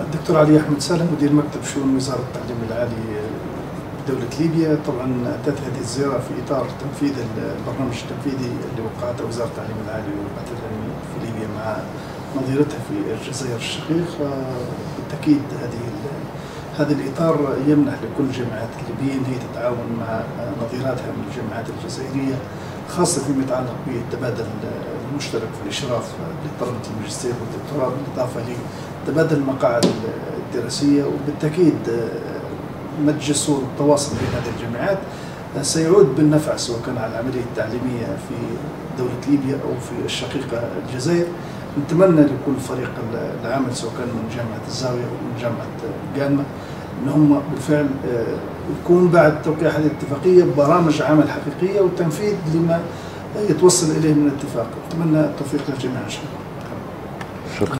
الدكتور علي أحمد سالم مدير مكتب شؤون وزارة التعليم العالي بدولة ليبيا. طبعا أتت هذه الزيارة في إطار تنفيذ البرنامج التنفيذي اللي وقعته وزارة التعليم العالي والبحث العلمي في ليبيا مع نظيرتها في الجزائر الشقيق. بالتأكيد هذه هذا الإطار يمنح لكل الجامعات الليبيه أن هي تتعاون مع نظيراتها من الجامعات الجزائرية. خاصة فيما يتعلق بالتبادل المشترك في الإشراف لطلبه الماجستير والدكتوراه بالإضافة لتبادل المقاعد الدراسية وبالتأكيد مد جسور التواصل بين هذه الجامعات سيعود بالنفع سواء كان على العملية التعليمية في دولة ليبيا أو في الشقيقة الجزائر. نتمنى لكل فريق العمل سواء كان من جامعة الزاوية أو من جامعة جانما ان هم بالفعل يكون بعد توقيع هذه الاتفاقية برامج عمل حقيقية وتنفيذ لما يتوصل إليه من الاتفاق. أتمنى التوفيق للجميع إن شاء الله.